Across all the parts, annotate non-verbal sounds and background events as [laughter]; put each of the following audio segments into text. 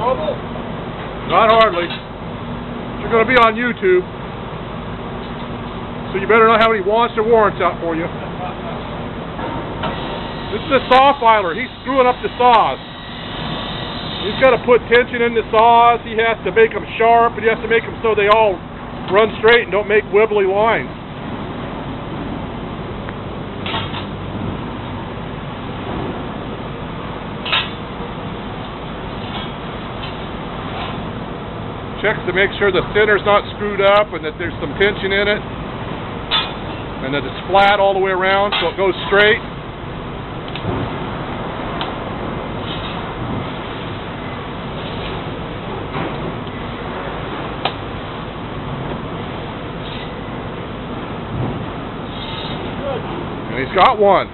trouble? Not hardly. You're going to be on YouTube. So you better not have any wants or warrants out for you. This is a saw filer. He's screwing up the saws. He's got to put tension in the saws. He has to make them sharp, and he has to make them so they all run straight and don't make wibbly lines. Checks to make sure the thinner's not screwed up and that there's some tension in it. And that it's flat all the way around so it goes straight. And he's got one.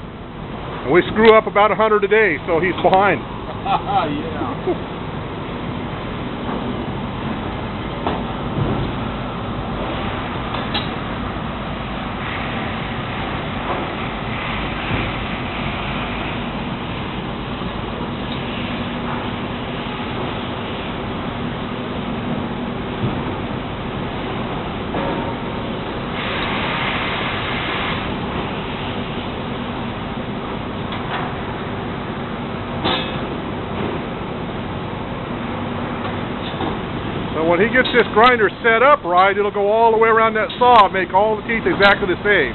And we screw up about a hundred a day, so he's behind. [laughs] yeah. When he gets this grinder set up right, it'll go all the way around that saw, make all the teeth exactly the same.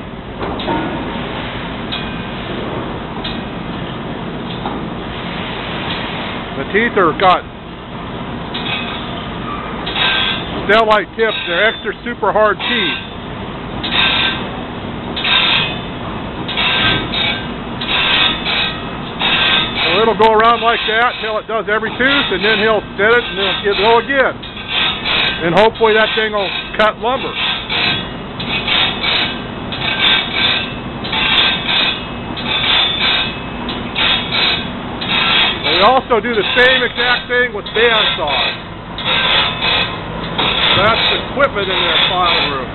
The teeth are got Stellite tips. They're extra super hard teeth. So it'll go around like that till it does every tooth, and then he'll set it, and then it'll go again. And hopefully that thing will cut lumber. We also do the same exact thing with band saws. That's the equipment in their file room.